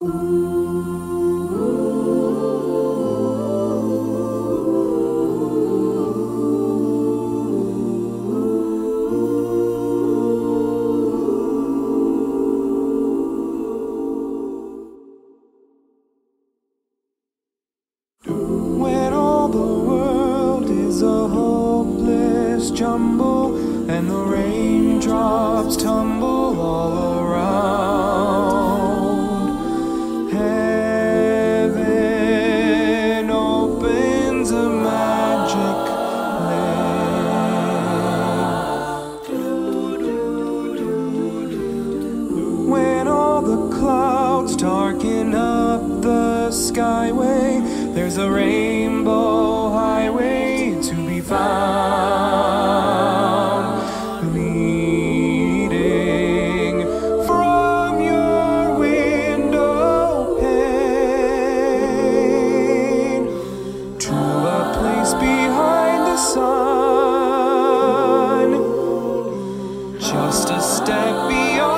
When all the world is a hopeless jumble and the raindrops tumble all around, darken up the skyway, there's a rainbow highway to be found, leading from your window pane to a place behind the sun, just a step beyond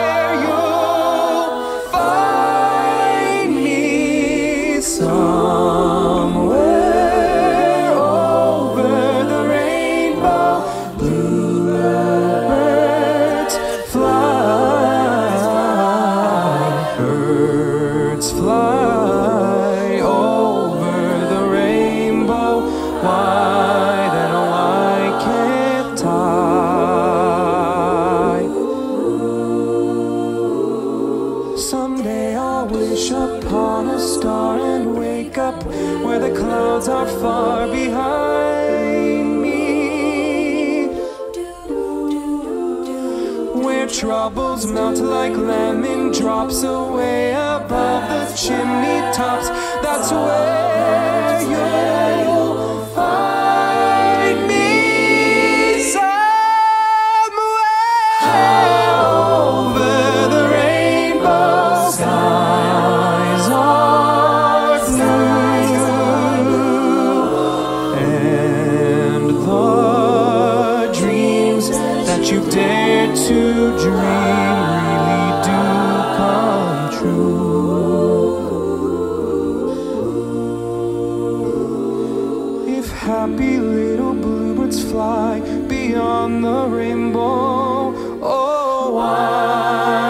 Someday I'll wish upon a star and wake up where the clouds are far behind me. Where troubles melt like lemon drops away above the chimney tops. That's where you'll to dream really do come true. If happy little bluebirds fly beyond the rainbow, oh, why?